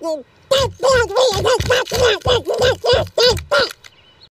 That's